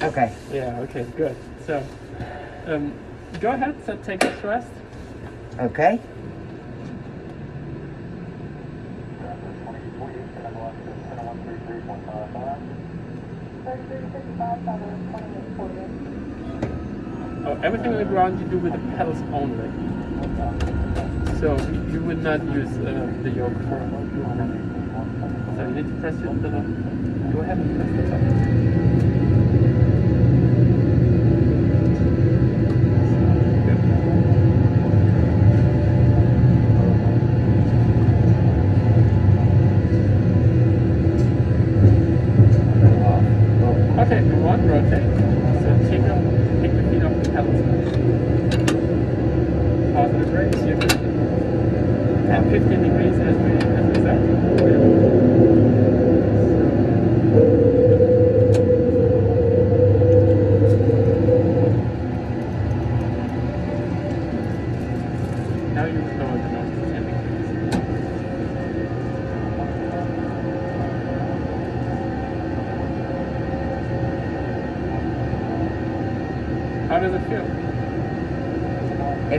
Okay. Yeah, okay, good. So, um, go ahead, so take this rest. Okay. Oh, everything on the ground you do with the pedals only. So you would not use uh, the yoke for So you need to press it pedal. Go ahead and press the button.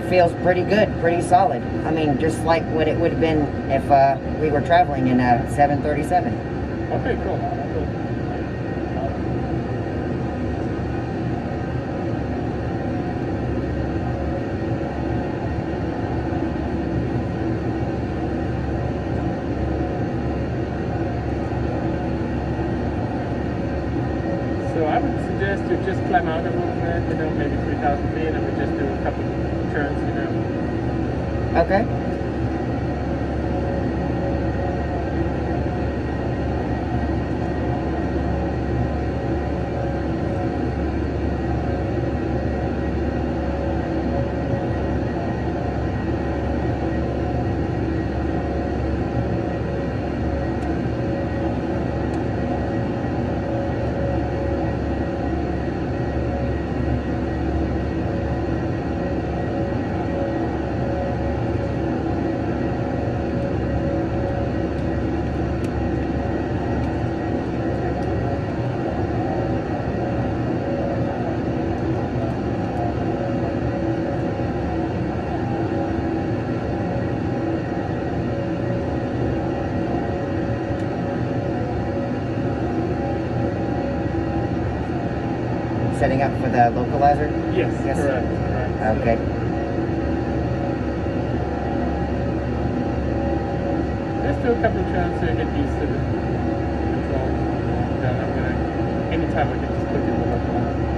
Feels pretty good, pretty solid. I mean, just like what it would have been if uh, we were traveling in a 737. Okay, cool. For the localizer? Yes, Yes. correct. correct. Okay. Let's do a couple of so you get used to the controls. Then I'm gonna, anytime I can just click in the button.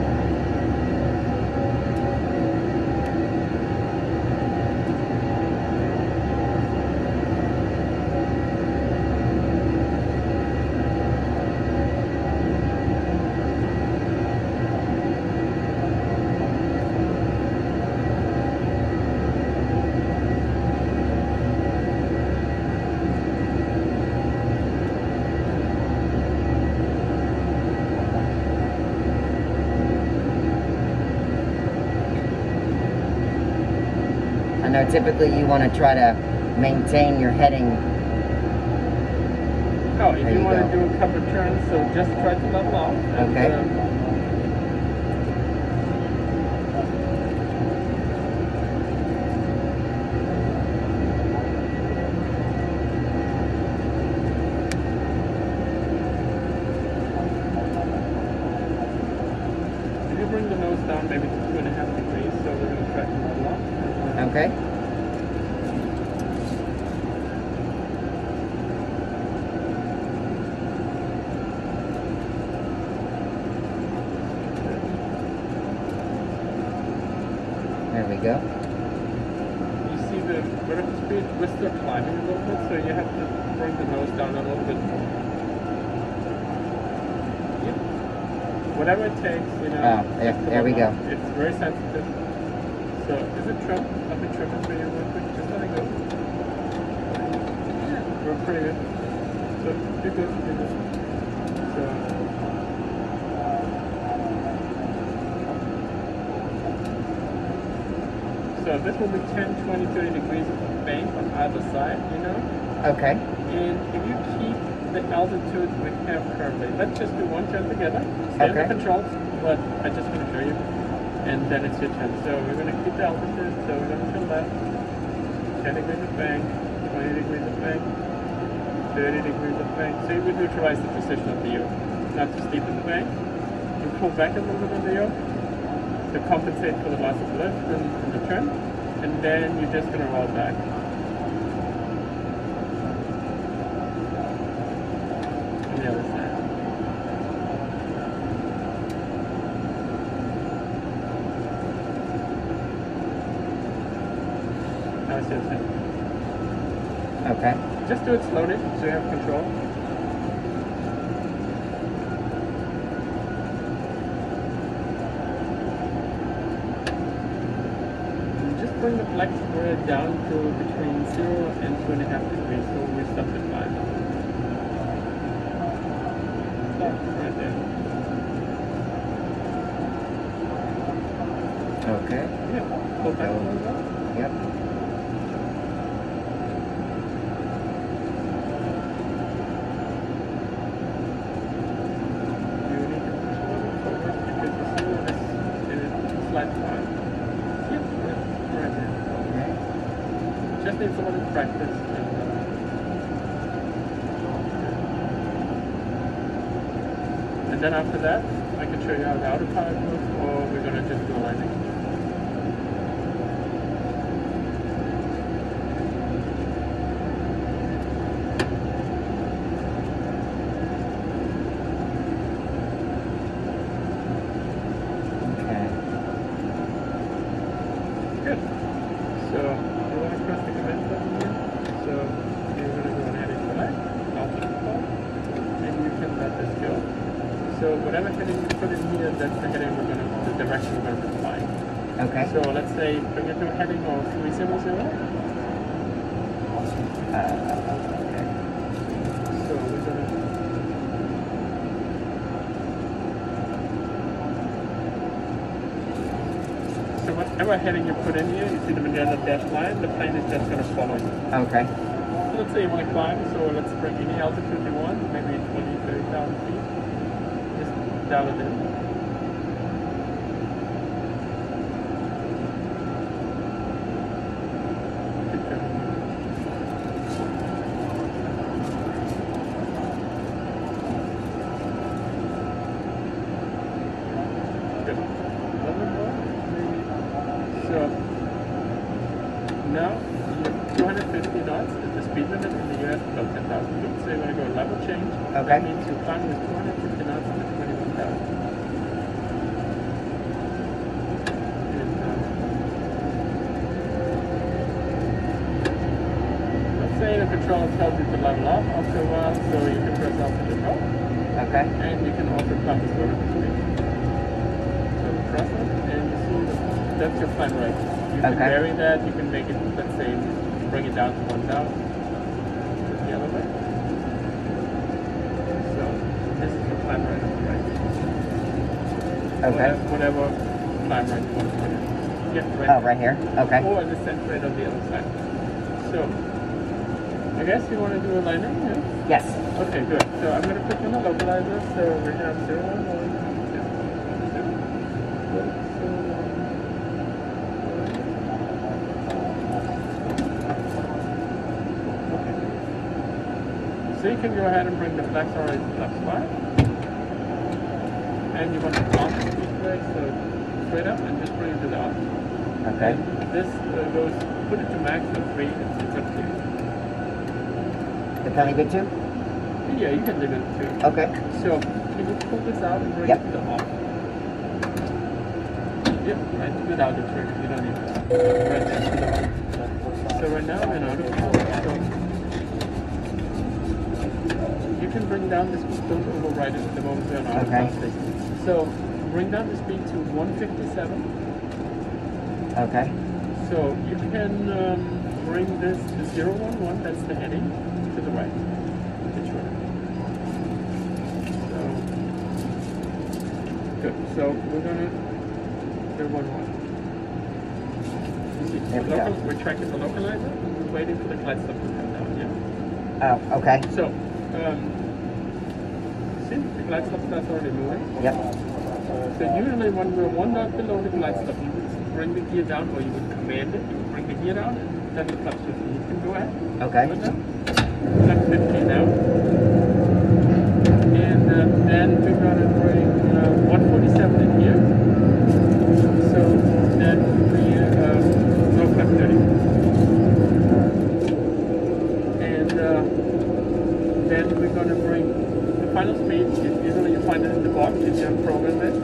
Typically you want to try to maintain your heading. Oh, if There you, you want to do a couple of turns, so just try to level off. Okay. um, if you bring the nose down maybe to two and a half degrees, so we're going to try to level off. Okay. There we go. You see the vertical speed, we're still climbing a little bit, so you have to bring the nose down a little bit more. Yep. Whatever it takes, you know. Ah, there- there we go. It's very sensitive. So is it trim? Let me trim it for you real quick. Just let it go. Yeah, we're pretty good. So you're good, you're good. So So this will be 10, 20, 30 degrees of bank on either side, you know? Okay. And if you keep the altitude we have currently, let's just do one turn together. On Okay. the controls. but I just want to show you. And then it's your turn. So we're going to keep the altitude. So we're going to turn left. 10 degrees of bank, 20 degrees of bank, 30 degrees of bank. So you would neutralize the position of the yoke. Not too steep in the bank. You pull back a little bit on the yoke to compensate for the loss of lift in, in the turn. And then you're just going to roll back. On the other side. How's your thing? Okay. Just do it slowly so you have control. And Just bring the flex square down to between 0 and 2.5 degrees so we stop the climb. Stop right there. Okay. Yeah, pull back a little bit. Yep. You need to push a little forward because the seal is in a flat line. Yep, yeah, right there. Just needs practice. And, then after that, I can show you how the autopilot moves, or we're gonna just do a landing. Okay. Good. So you want to press the command button here. So you're going to go ahead and select altitude call, and you can let this go. So whatever heading you put in here, that's the heading we're going to, the direction we're going to be flying. Okay. So let's say bring it to a heading of 300. Uh, okay. So we're going to. So whatever heading you put in here, you see the magenta dashed line, the plane is just going to follow you. Okay. So let's say you want to climb, so let's bring any altitude you want, maybe 20, 30,000 feet. Just dial it in. Good. A little bit more, maybe. So now you have 250 knots is the speed limit in the US about 10,000 feet. So you're going to go level change. Okay. Means you climb with 250 knots to 21,000. And, uh, let's say the controller tells you to level off after a while, so you can press altitude off, Okay. and you can also climb the vertical speed. So press it, and you see that that's your climb rate. You can vary that. You can make it, let's say, bring it down to 1,000. Just the other way. So this is the climb rate, right? Okay. Whatever, climb rate you want to put in. Yeah, right. Oh, right here. Okay. Or the center rate on the other side. So I guess you want to do a landing, yeah? Yes. Okay, good. So I'm going to put in a localizer. So we have 0, 1, 1, 2. So you can go ahead and bring the flex already to left spot. And you want to off the speed brake, so straight up and just bring it to the off. Okay. And this uh, goes, put it to max or 3, it's, it's up to you. The penny bit too? Yeah, you can leave it too. Okay. So, can you pull this out and bring Yep. it to the off? Yep, right, without the trigger, you don't need to. Right there, to the off. So right now, we're in auto so you can bring down speed, don't override it at the moment we're on auto Okay. So, bring down the speed to 157. Okay. So, you can um, bring this to 011, that's the heading, to the right. So, good. So we're gonna do one more. You see, There the we go. local, we're tracking the localizer. and We're waiting for the glide slope to come down. Yeah. Oh, okay. So, um, see, the glide slope that's already moving. Yep. So usually when we're one knot below the glide slope, you would bring the gear down or you would command it. You would bring the gear down and then the clutch shift. You can go ahead. Okay. with that. Clutch 15 now. And uh, then we're gonna bring uh, 147 in here. So then we uh, go clutch 30. And uh, then we're gonna bring the final speed. Usually you find it in the box if you have programmed it.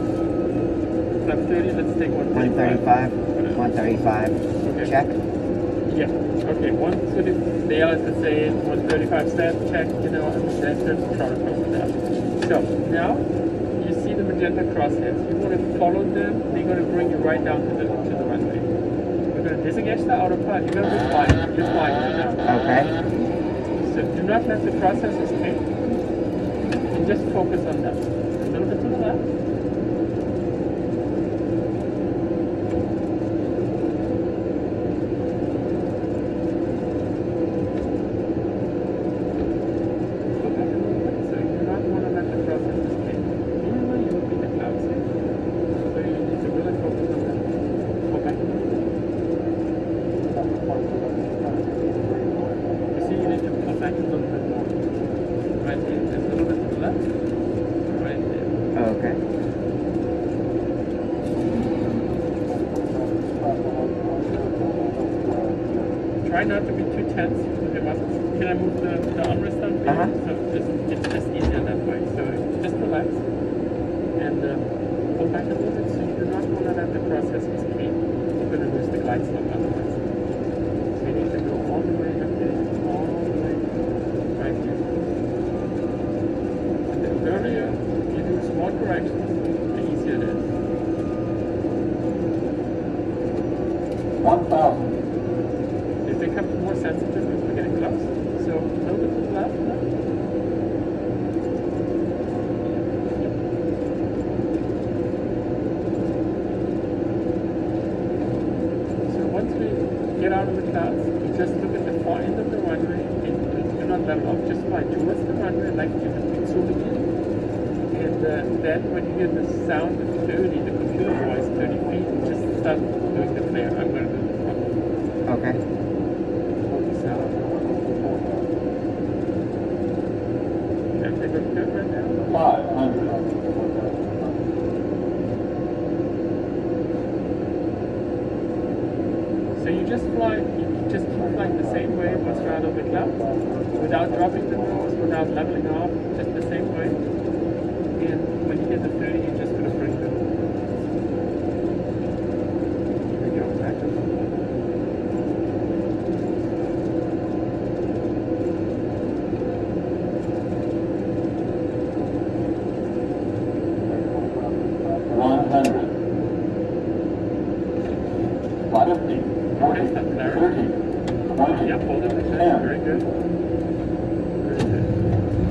Clutch 30. Let's take 135. 135. 135. Okay. Check. Yeah. Okay. One so the they are the same. One thirty-five cent check. You know, and then the throttle comes down. So now you see the magenta crosshairs. You want to follow them. They're going to bring you right down to the to the runway. We're going to disengage the outer part. You're going to be flying. You're flying right now. Okay. So do not let the crosshairs escape. Just focus on them. A little bit to the left. Go back a little bit. So you do not want to let the crosshairs escape. Normally you would be the clouds here. So you need to really focus on that. Go back a little bit. You see, you need to pull back a little bit more. Right here, just a little bit to the left. Right there. Okay. Try not to be too tense with your muscles. Can I move the, the armrest down you? Uh-huh. So just, it's just easier that way. So just relax and uh, pull back a little bit. So you do not want to let the crosshairs escape. You're going to lose the glide slope otherwise. So you need to go all the way up there, all the way right here. And the earlier you do small corrections, the easier it is. 1,000. It becomes more sensitive as we're getting close. So a little bit to the left now. So once we get out of the clouds, just look at the far end of the runway and not level off, just fly towards the runway like you have been zooming in. And uh, then when you hear the sound of 30, the computer voice, 30 feet, just start doing the just fly, just flying the same way but straddle out the clouds, without dropping the nose, without leveling off, just the same way. And when you get to 30, you're just gonna break them. And you're back One hundred. 40, 40. 20. Hold it. Very good.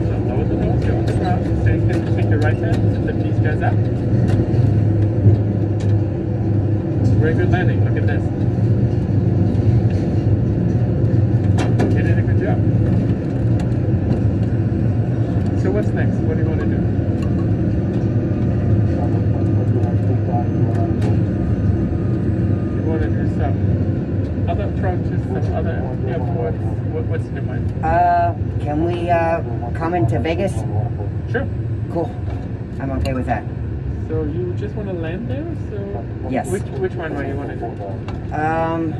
So lower the nose, on the ground. Your right hand, lift these guys up. Very good landing, look at this. Into Vegas? Sure. Cool. I'm okay with that. So you just want to land there? So Yes. Which which runway you want to do? Um,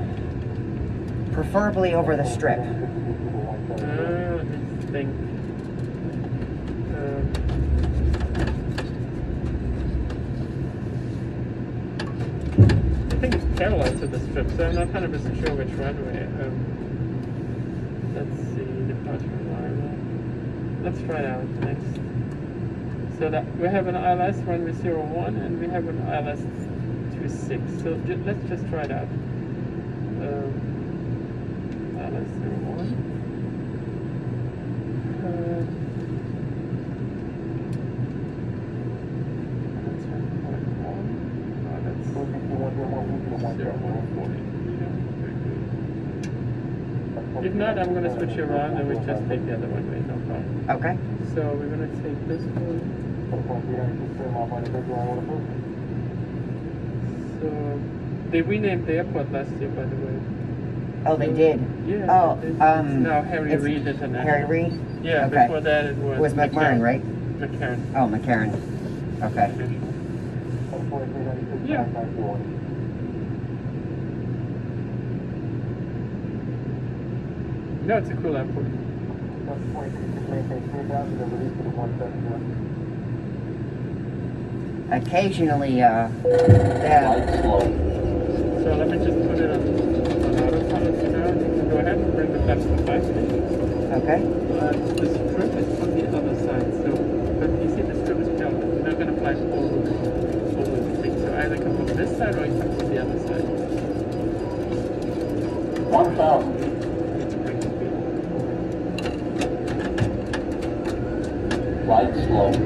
preferably over the strip. Uh, me think. Um, I think it's parallel to the strip, so I'm not 100% sure which runway. Um, let's see, departure let's try it out next. So that we have an ILS run with 1 and we have an ILS 26. 6. So ju let's just try it out. Um, ILS 1. Not, I'm going to switch you around and we just take the other one way, no problem. Okay. So we're going to take this one. So they renamed the airport last year, by the way. Oh, they did. Yeah. Oh, it's, um, it's now Harry it's Reid International. Harry Reid. Yeah. Okay. Before that, it was It was McMurray, right? McCarran. Oh, McCarran. Okay. Yeah. No, it's a cool airport. Occasionally, uh, yeah. Glide slope. So let me just put it on, on autopilot for now. You can go ahead and bring the flaps to five speed. Okay. Uh, the strip is on the other side, so but you see the strip is built. You're not gonna fly over over the thing. So either come from this side or you come from the other side. 1,000. Bring the speed. Flight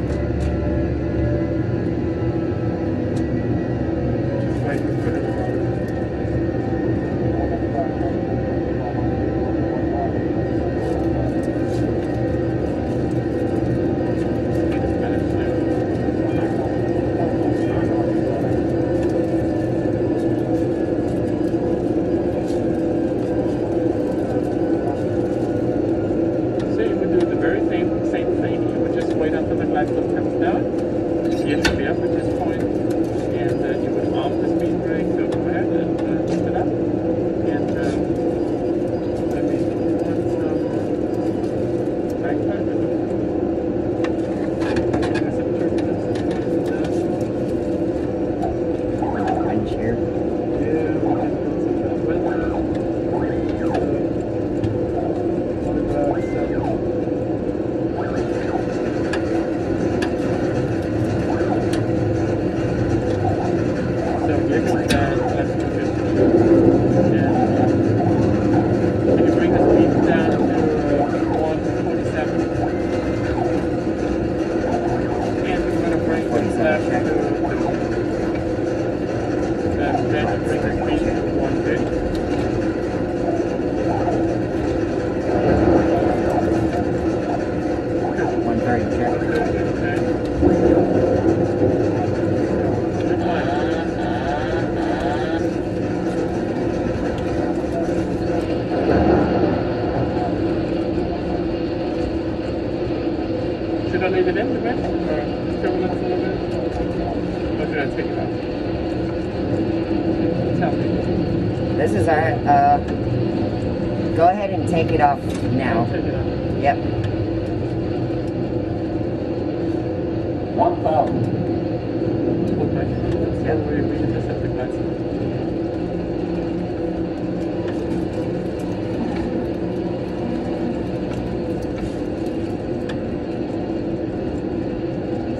1,000. Pull back. So we, we just have to glide.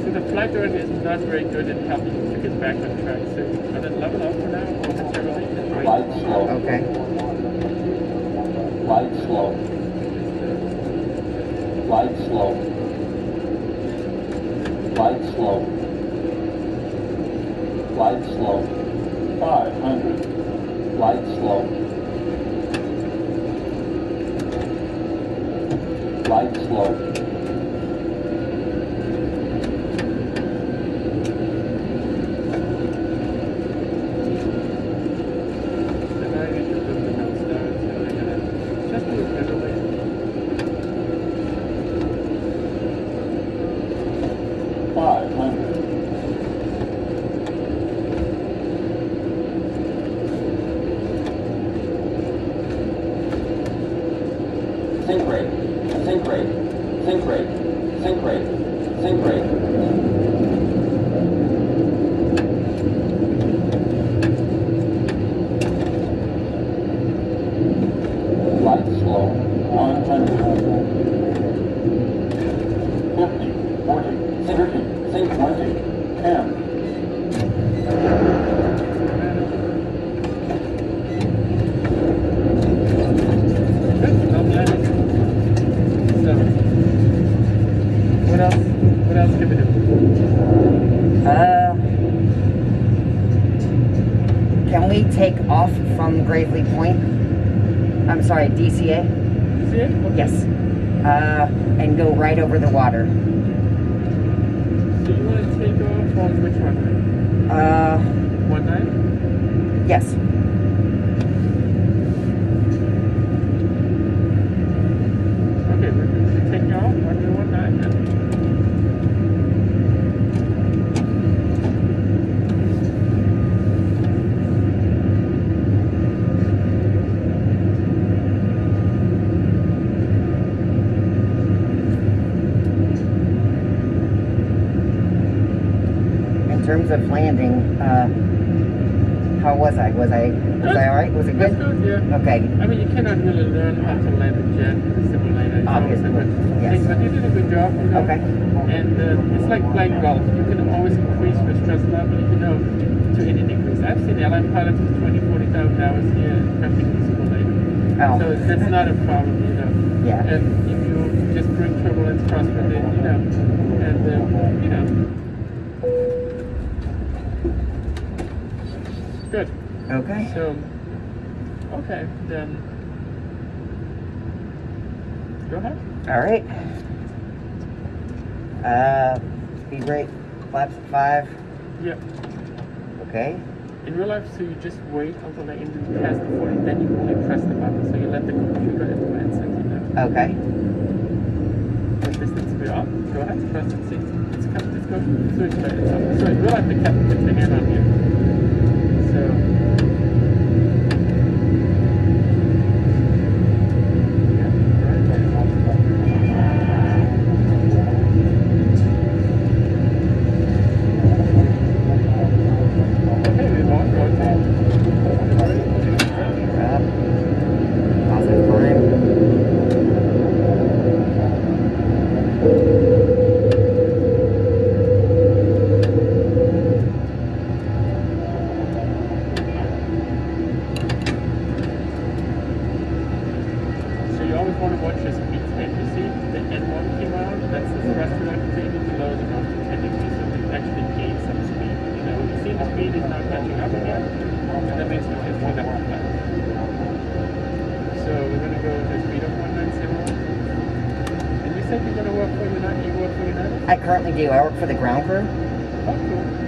So the flight earth is not very good at helping you to get back on track. So let it level out for now momentarily and brake. Glide slope. Okay. Glide slope. Glide slope. Glide slope. Glide slope. 500. Glide slope. Glide slope. So now you need to bring the nose down. So we're gonna just do it middle Five hundred. Sink rate, sink rate, sink rate, sink rate, sink rate. Glide slope, one hundred. Fifty, forty, thirty, sink twenty, ten. Good, not bad. So, what else? What else can we do? Uh, can we take off from Gravelly Point? I'm sorry, DCA? You see it? Okay. Yes. Uh, and go right over the water. So So you want to take off on which runway? Uh, One nine? yes. Okay, we're going to take off runway one nine then. In terms of landing, uh, how was I? Was I alright? Was it good? good, yeah. Okay. I mean, you cannot really learn how to land a jet simulator. It's Obviously, yes. thing, but you did a good job, you know. Okay. And uh, it's like playing golf. You can always increase your stress level, you know, to any degrees. I've seen airline pilots with 20, 40,000 hours here crashing the simulator. Oh. So that's not a problem, you know. Yeah. And if you just bring turbulence cross with it, you know, and, uh, you know. Good. Okay. So, okay, then. Go ahead. All right. Uh, speed brake, flaps at five. Yeah. Okay. In real life, so you just wait until the engine passes the 40, then you only press the button. So you let the computer advance it, you know. Okay. Push distance be off. Go ahead, press it, see. It's come, it's go. So it's right. It's up. So in real life, the captain puts the hand on here. I currently do. I work for the ground crew. Oh, cool.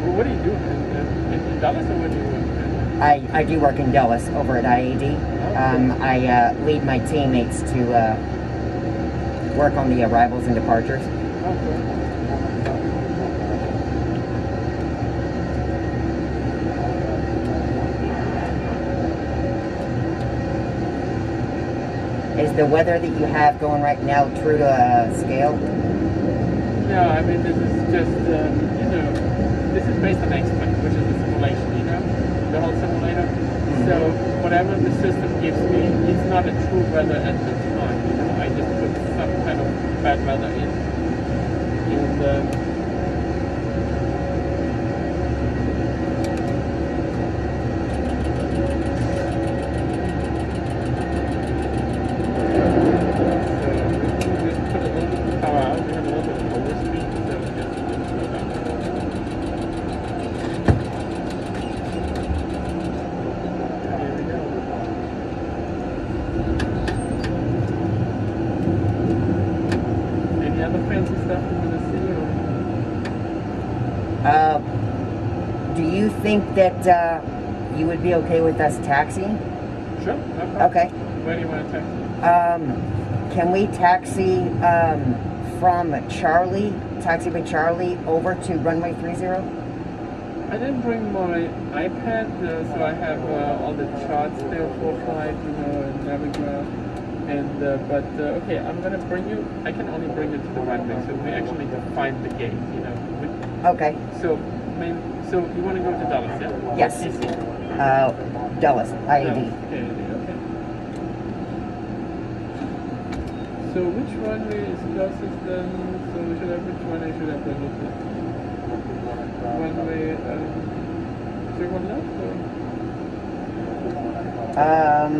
Well, what do you do in, in, Dallas or what do you? I, I do work in Dulles over at IAD. Um, I uh, lead my teammates to uh, work on the arrivals and departures. Oh, Is the weather that you have going right now true to uh, scale? No, I mean, this is just, um, you know, this is based on X-Plane, which is a simulation, you know, the whole simulator. So whatever the system gives me, it's not a true weather at the time, you know. I just put some kind of bad weather in. And, um, so we just put a little bit of power out. We have a little bit of overspeed, so we just just slow down. Here we go. Any other fancy stuff you want to see? Or? Uh, do you think that uh, you would be okay with us taxiing? Sure. No. Okay. Where do you want to taxi? Um, can we taxi um, from Charlie, taxi by Charlie, over to runway 30? I didn't bring my iPad, uh, so I have uh, all the charts there for flight, you know, and Navigraph. And uh, but uh, okay, I'm gonna bring you. I can only bring you to the runway, so we actually need to find the gate, you know. We, Okay. so, main, so you want to go to Dallas, yeah? Yes. Uh, Dulles, No, IAD. okay, okay. So which runway is closest then? So should I which one I should have to? Runway um, one left or? Um,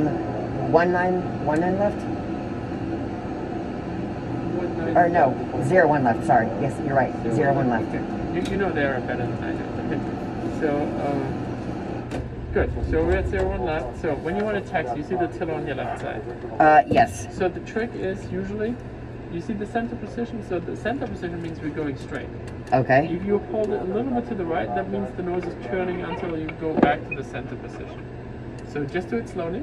one nine, one nine left? One nine- Or no, zero one left. Sorry. Yes, you're right. Zero one left. Okay. You, you know they are better than I do. So, um, Good. So we're at zero one left. So when you want to text, you see the tiller on your left side. Uh, yes. So the trick is usually, you see the center position. So the center position means we're going straight. Okay. If you hold it a little bit to the right, that means the nose is turning until you go back to the center position. So just do it slowly.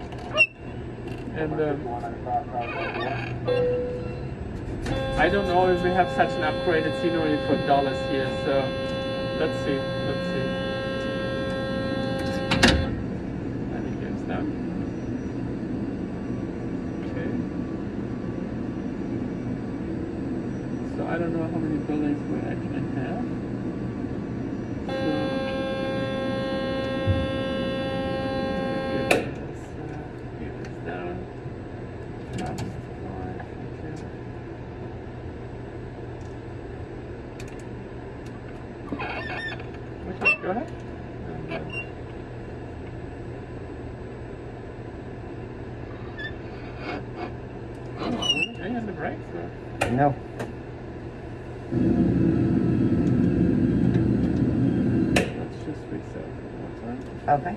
And um, I don't know if we have such an upgraded scenery for Dulles here. So let's see. Let's see. I think it's done. Okay. So I don't know how many buildings we actually have. So give this, uh, give this down. Minus five, okay. Okay, go ahead. And, uh, oh, hang on the brakes. Or... No. Let's just reset one more time. Okay.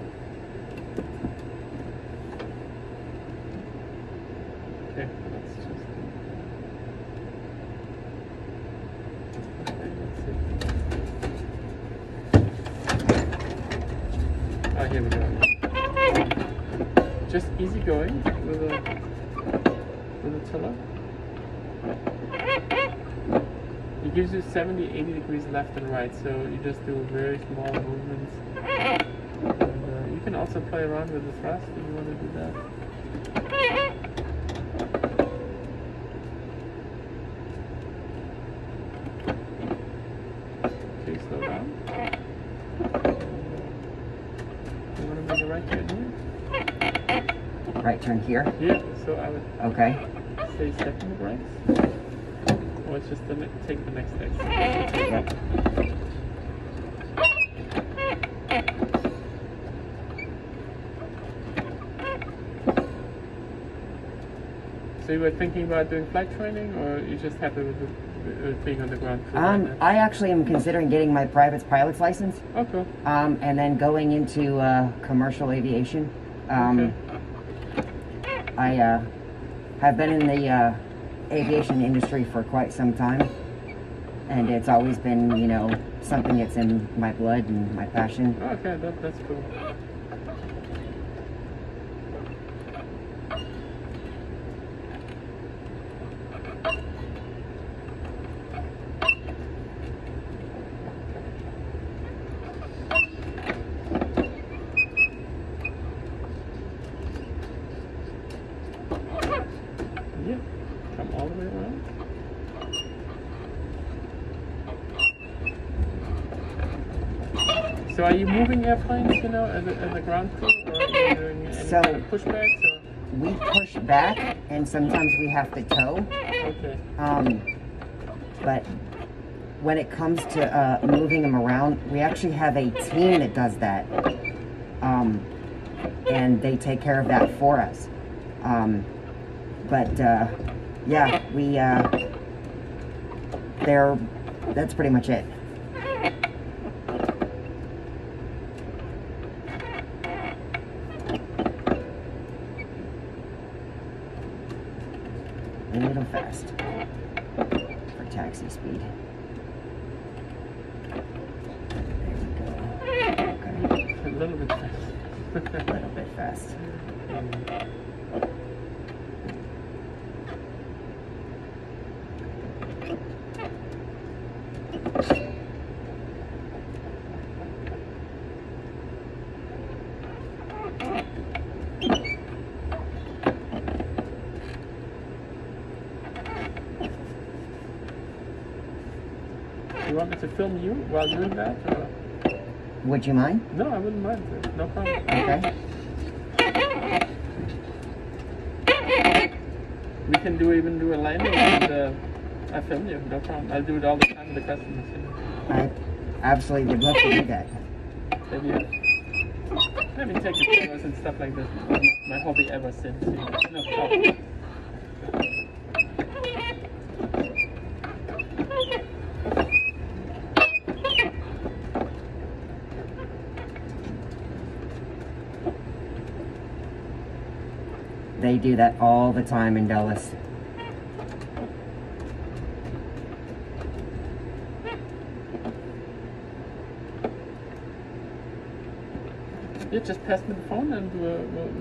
Okay, let's just. Okay, let's see. Ah, here we go. Just easy going with a with a tiller. It gives you 70, 80 degrees left and right, so you just do very small movements. And, uh, you can also play around with the thrust if you want to do that. Okay, slow down. You want to make a right turn here? Right. Yeah, so I would Okay. say step in the brakes. Or it's just the take the next exit. Yep. So you were thinking about doing flight training, or you just happy with, the, with being on the ground? Um, right? I actually am considering getting my private pilot's license, Oh, cool. um, and then going into uh, commercial aviation. Um, I uh, have been in the uh, aviation industry for quite some time, and it's always been, you know, something that's in my blood and my passion. Okay, that, that's cool. Yeah, come all the way around. So are you moving airplanes, you know, as a, as a ground crew, or are you doing any So- kind of pushbacks? Or? We push back, and sometimes we have to tow. Okay. Um, but when it comes to uh, moving them around, we actually have a team that does that. Um, and they take care of that for us. Um, but uh, yeah, we, uh, they're, that's pretty much it. A little fast for taxi speed. There we go. Okay, A little bit fast. a little bit fast. You want me to film you while doing that? Or? Would you mind? No, I wouldn't mind. No problem. Okay. We can do even do a landing and uh, I film you. No problem. I'll do it all the time with the customers. I absolutely would love to do that. You? I've been taking photos and stuff like this. My, my hobby ever since. You know. No problem. Do that all the time in Dallas. Just me the phone and we'll, we'll